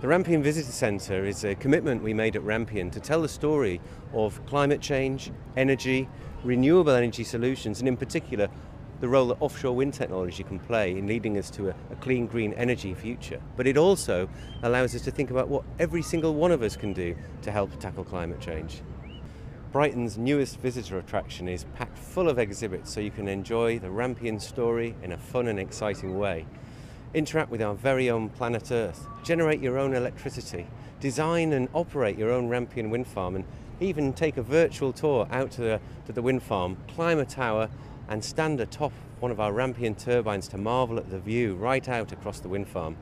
The Rampion Visitor Centre is a commitment we made at Rampion to tell the story of climate change, energy, renewable energy solutions, and in particular, the role that offshore wind technology can play in leading us to a, a, clean, green energy future. But it also allows us to think about what every single one of us can do to help tackle climate change. Brighton's newest visitor attraction is packed full of exhibits so you can enjoy the Rampion story in a fun and exciting way interact with our very own planet Earth, generate your own electricity, design and operate your own Rampion wind farm, and even take a virtual tour out to the, to the wind farm, climb a tower, and stand atop one of our Rampion turbines to marvel at the view right out across the wind farm.